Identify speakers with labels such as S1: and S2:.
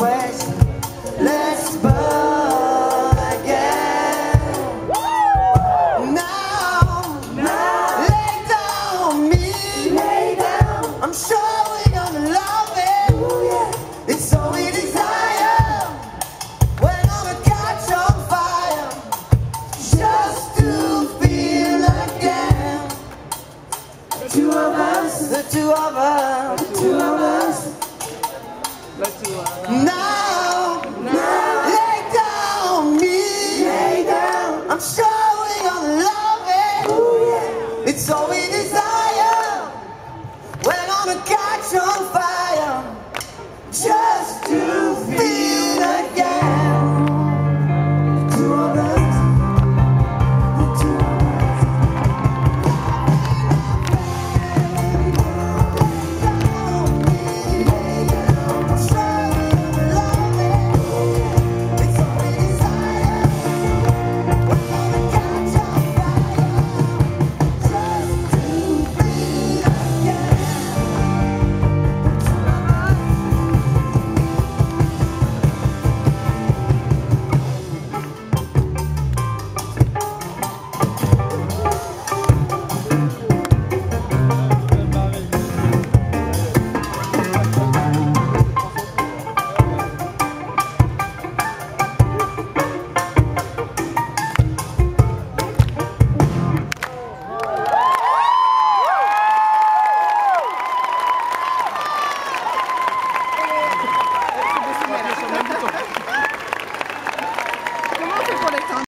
S1: Let's burn. It's all